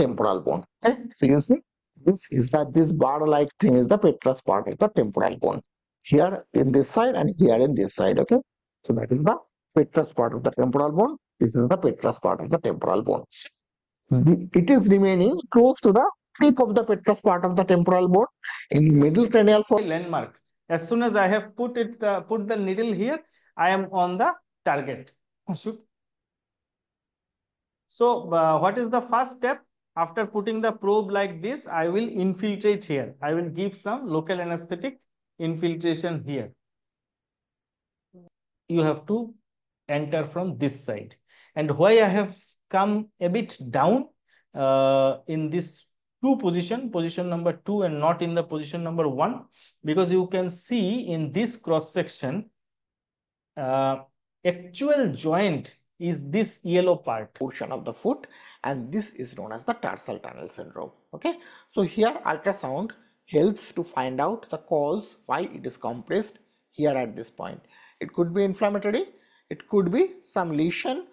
temporal bone. Okay, so you see this is that this bar-like thing is the petrous part of the temporal bone. Here in this side and here in this side. Okay, so that is the petrous part of the temporal bone. This is the petrous part of the temporal bone. It is remaining close to the tip of the petrous part of the temporal bone in middle cranial fold. landmark. As soon as I have put it, uh, put the needle here, I am on the target. So uh, what is the first step? After putting the probe like this, I will infiltrate here. I will give some local anesthetic infiltration here. You have to enter from this side. And why I have come a bit down uh, in this two position, position number two and not in the position number one, because you can see in this cross section, uh, actual joint is this yellow part. portion of the foot and this is known as the tarsal tunnel syndrome okay so here ultrasound helps to find out the cause why it is compressed here at this point it could be inflammatory it could be some lesion